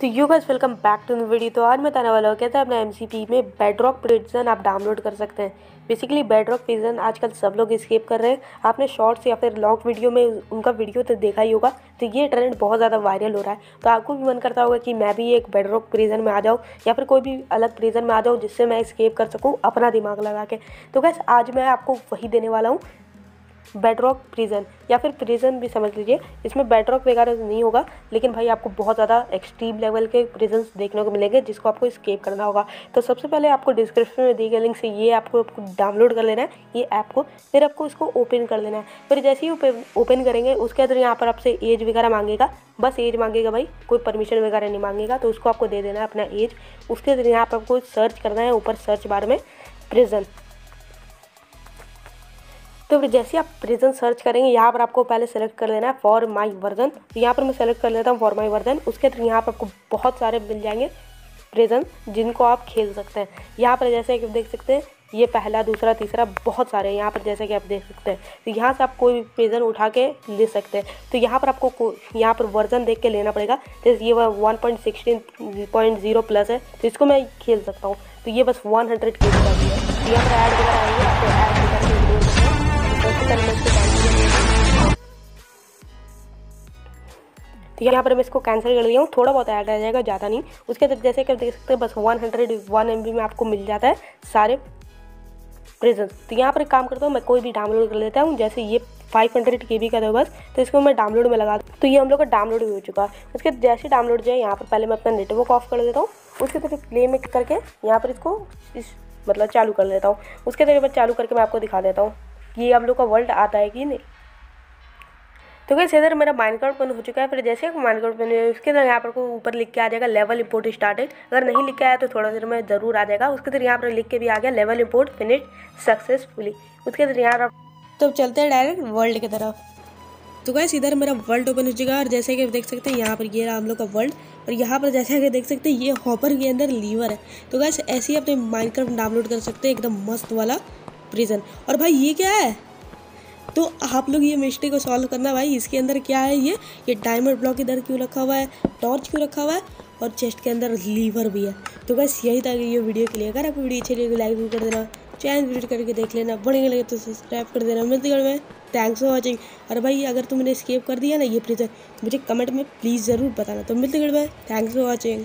तो you guys welcome back to video तो आज मैं बताने वाला हूँ कहते हैं अपना एम में बेडरॉक प्रिजन आप डाउनलोड कर सकते हैं। बेसिकली बेडरॉक प्रिजन आजकल सब लोग स्केप कर रहे हैं। आपने शॉर्ट्स या फिर लॉन्ग वीडियो में उनका वीडियो तो देखा ही होगा। तो ये ट्रेंड बहुत ज़्यादा वायरल हो रहा है। तो आपको भी मन करता होगा कि मैं भी एक बेडरॉक प्रिजन में आ जाऊँ या फिर कोई भी अलग प्रिजन में आ जाऊँ जिससे मैं स्केप कर सकूँ अपना दिमाग लगा के। तो गैस आज मैं आपको वही देने वाला हूँ। बेडरॉक प्रिजन या फिर प्रिजन भी समझ लीजिए। इसमें बेडरॉक वगैरह नहीं होगा, लेकिन भाई आपको बहुत ज़्यादा एक्सट्रीम लेवल के प्रिजन देखने को मिलेंगे, जिसको आपको स्केप करना होगा। तो सबसे पहले आपको डिस्क्रिप्शन में दी गई लिंक से ये आपको डाउनलोड कर लेना है, ये ऐप को, फिर आपको इसको ओपन कर लेना है। फिर जैसे ही ओपन करेंगे, उसके अंदर यहाँ पर आपसे एज वगैरह मांगेगा। बस एज मांगेगा भाई, कोई परमिशन वगैरह नहीं मांगेगा तो उसको आपको दे देना है अपना एज उसके अंदर यहाँ पर आपको सर्च करना है, ऊपर सर्च बार में प्रिजन तो फिर जैसे आप प्रिजन सर्च करेंगे, यहाँ पर आपको पहले सेलेक्ट कर लेना है फॉर माई वर्जन तो यहाँ पर मैं सेलेक्ट कर लेता हूँ फॉर माई वर्जन उसके अंदर यहाँ पर आपको बहुत सारे मिल जाएँगे प्रिजन जिनको आप खेल सकते हैं। यहाँ पर जैसे कि आप देख सकते हैं, ये पहला, दूसरा, तीसरा बहुत सारे हैं। यहाँ पर जैसे कि आप देख सकते हैं तो यहाँ से आप कोई भी प्रेजन उठा के ले सकते हैं। तो यहाँ पर आपको यहाँ पर वर्जन देख के लेना पड़ेगा। जैसे ये one point sixteen point zero plus है तो इसको मैं खेल सकता हूँ। तो ये बस वन हंड्रेड के यहाँ पर ऐड वगैरह आएँगे, आपको ऐड तो यहाँ पर मैं इसको कैंसिल कर दिया हूँ। थोड़ा बहुत ऐड आ जाएगा, ज़्यादा नहीं। उसके अंदर जैसे कि आप देख सकते हैं, बस वन हंड्रेड वन एम में आपको मिल जाता है सारे प्रेजेंट तो यहाँ पर एक काम करता हूँ, मैं कोई भी डाउनलोड कर लेता हूँ, जैसे ये फाइव हंड्रेड के बी का था बस तो इसको मैं डाउनलोड में लगा तो ये हम लोग का डाउनलोड भी हो चुका है। उसके जैसे डाउनलोड जाए, यहाँ पर पहले मैं अपना नेटवर्क ऑफ़ कर देता हूँ। उसके तरफ़ प्ले में करके यहाँ पर इसको इस मतलब चालू कर लेता हूँ। उसके तरफ़ चालू करके मैं आपको दिखा देता हूँ। कि हम लोग का वर्ल्ड आता है कि नहीं। तो कैसे इधर मेरा माइनकार्ड बन हो चुका है, फिर जैसे माइनकार्ड बन उसके अंदर यहाँ पर को ऊपर लिख के आ जाएगा लेवल इंपोर्ट स्टार्टेड अगर नहीं लिख के आया तो थोड़ा देर में ज़रूर आ जाएगा। उसके अंदर यहाँ पर लिख के भी आ गया लेवल इंपोर्ट फिनिश सक्सेसफुली उसके अंदर यहाँ पर तो चलते हैं डायरेक्ट वर्ल्ड की तरफ़। तो गैस इधर मेरा वर्ल्ड ओपन हो चुका और जैसे कि देख सकते हैं, यहाँ पर ये हम लोग का वर्ल्ड और यहाँ पर जैसे कि देख सकते हैं, ये हॉपर के अंदर लीवर है। तो गैस ऐसे ही अपने माइनक्राफ्ट डाउनलोड कर सकते हैं, एकदम मस्त वाला। प्रिजन और भाई, ये क्या है? तो आप लोग ये मिस्ट्री को सॉल्व करना भाई। इसके अंदर क्या है ये? ये डायमंड ब्लॉक इधर क्यों रखा हुआ है? टॉर्च क्यों रखा हुआ है? और चेस्ट के अंदर लीवर भी है। तो बस यही था ये वीडियो के लिए। अगर आपको वीडियो अच्छी लगी लाइक भी कर देना। चैनल विज़िट करके देख लेना। बढ़िया लगे तो सब्सक्राइब कर देना। मिलती में। थैंक्स फॉर वॉचिंग और भाई, अगर तुमने स्केप कर दिया ना ये प्लीज़ मुझे कमेंट में प्लीज़ ज़रूर बताना। तो मिलते में। Thanks for watching